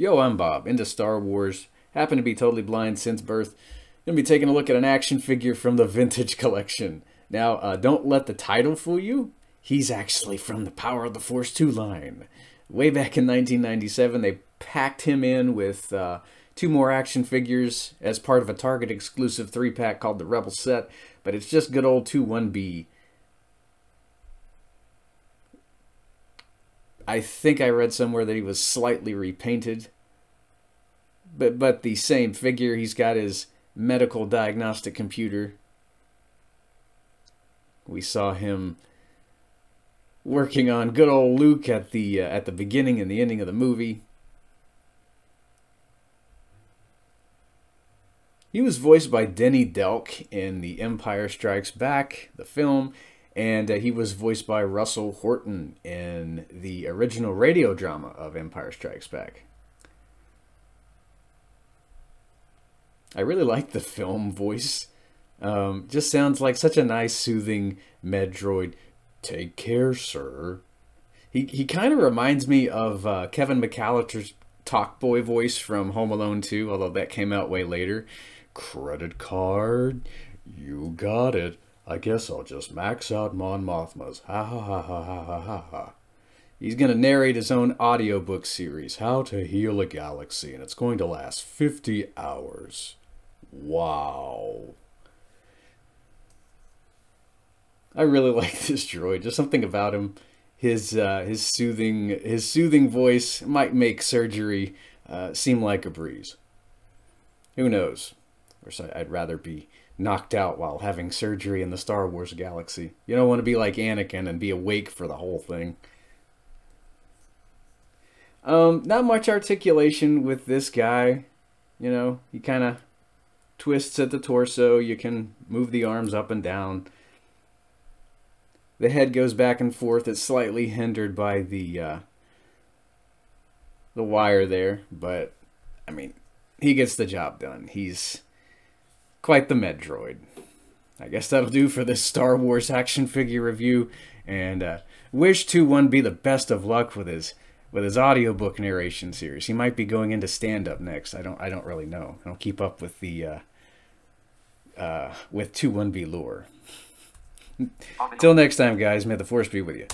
Yo, I'm Bob, into Star Wars, happen to be totally blind since birth. Gonna be taking a look at an action figure from the Vintage Collection. Now, uh, don't let the title fool you. He's actually from the Power of the Force 2 line. Way back in 1997, they packed him in with uh, two more action figures as part of a Target exclusive three pack called the Rebel Set, but it's just good old 2-1B. I think I read somewhere that he was slightly repainted. But but the same figure, he's got his medical diagnostic computer. We saw him working on good old Luke at the uh, at the beginning and the ending of the movie. He was voiced by Denny Delk in The Empire Strikes Back, the film, and uh, he was voiced by Russell Horton in the original radio drama of Empire Strikes Back. I really like the film voice. Um, just sounds like such a nice, soothing Medroid. Take care, sir. He he kind of reminds me of uh, Kevin McAllister's Talkboy voice from Home Alone 2, although that came out way later. Credit card, you got it. I guess I'll just max out Mon Mothma's. Ha ha ha ha ha ha ha ha. He's going to narrate his own audiobook series, How to Heal a Galaxy, and it's going to last 50 hours. Wow. I really like this droid. Just something about him. His uh, his soothing his soothing voice might make surgery uh, seem like a breeze. Who knows? Of course, I'd rather be knocked out while having surgery in the Star Wars galaxy. You don't want to be like Anakin and be awake for the whole thing. Um, not much articulation with this guy. You know, he kind of twists at the torso. You can move the arms up and down. The head goes back and forth. It's slightly hindered by the uh, the wire there, but I mean, he gets the job done. He's quite the Medroid. I guess that'll do for this Star Wars action figure review, and uh, wish 2-1B the best of luck with his with his audiobook narration series. He might be going into stand-up next. I don't I don't really know. I don't keep up with the uh, uh, with 2-1B lore. Till next time, guys, may the force be with you.